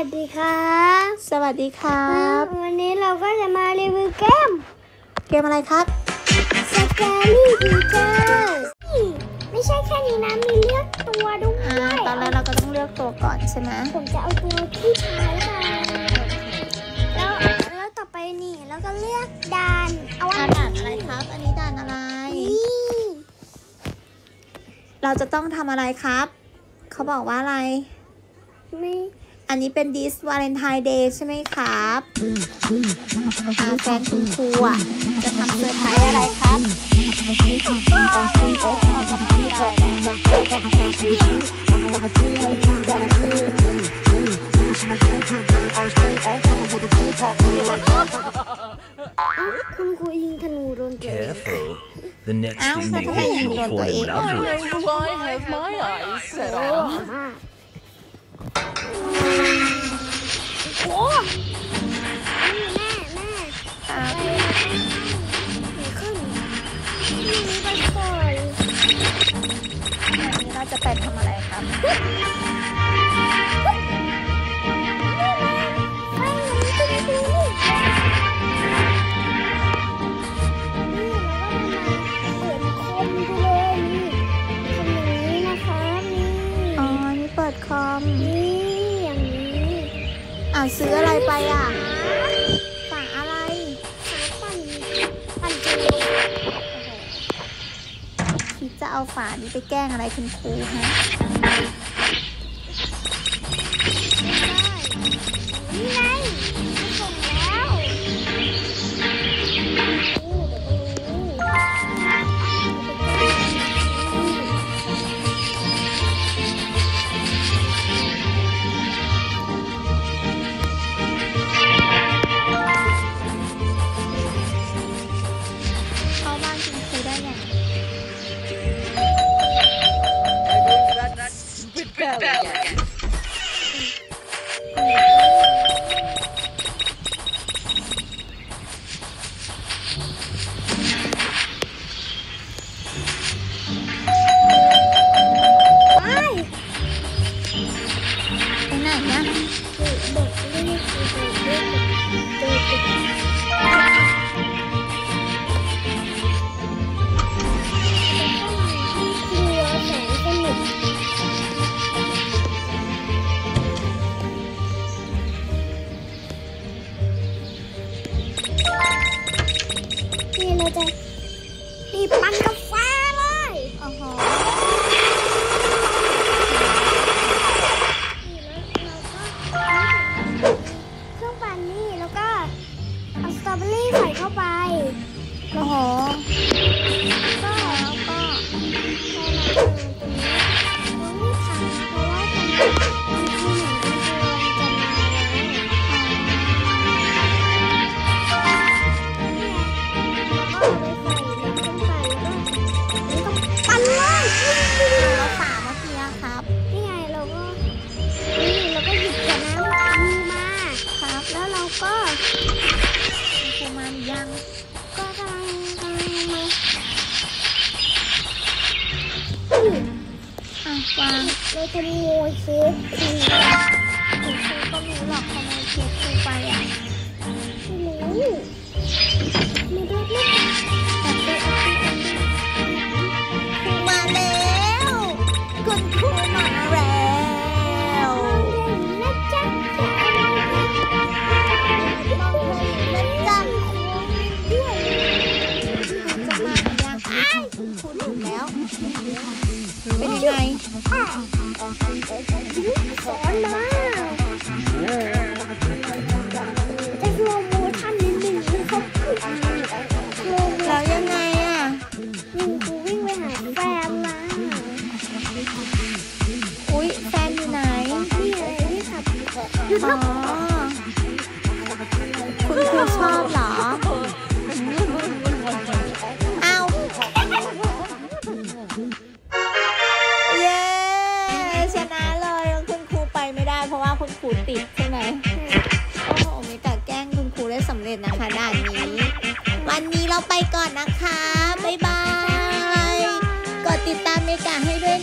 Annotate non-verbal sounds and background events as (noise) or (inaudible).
วัสดีครับ สวัสดีครับ วันนี้เราก็จะมารีวิวเกม เกมอะไรครับสแกรี่ทีเจอร์ไม่ใช่แค่นี้นะมีเลือกตัวด้วอ่ายตอนแรกเราก็ต้องเลือกตัวก่อนใช่ไหมผมจะเอาตัวผู้ชายแล้วกันแล้วแล้วต่อไปนี่แล้วก็เลือกด่านเอาอ่าอันด่านอะไรครับ อันนี้ด่านอะไรนี้เราจะต้องทำอะไรครับ เขาบอกว่าอะไร ไม่ อันนี้เป็น this Valentine Day ใช่ไหมครับอ่าแฟนคุณครูอะจะทำเซอร์ไพรส์อะไรครับคุณครูยิงธนูโดนตัวเอง Careful. The next Ow, thing you that's hit amazing. will fall in love with. do I have my eyes set โอ้ on? มากโอ้ นี่แม่แม่ครับหนีขึ้นนี่ไปปล่อยวันนี้เราจะไปทำอะไรครับ อ่าซื้ออะไรไปอะฝาอะไรฝาปั่นปั่นเจลคิดจะเอาฝานี้ไปแกล้งอะไรคุณครูฮะ belly, belly. (laughs) นี่เราจะนี่ปั่นกาแฟเลยโอ้โหนี่แล้วเราก็เครื่องปั่นนี่แล้วก็เอาสตรอเบอรี่ใส่เข้าไปโอ้โห เราจะโมยเค้กครีมคุณครูก็รู้หรอกขโมยเค้กครูไปอะไม่รู้ไม่ได้เล่นแต่ไปเอาไปเอาครูมาแล้วคุณครูมาแล้ว ยังไงสอนมาจะโลโมชั่นนิดหนึ่งให้เขาพูดโลโมแล้วยังไงอะนี่กูวิ่งไปหาแฟนละอุ๊ยแฟนอยู่ไหนนี่ไงที่ขับหยุดอ๋แเพราะว่าคุณครูติดใช่ไหมโอ้โหมีแต่แกล้งคุณครูได้สำเร็จนะคะด่านนี้ วันนี้เราไปก่อนนะคะ บ๊ายบาย กดติดตามเมกาให้ด้วย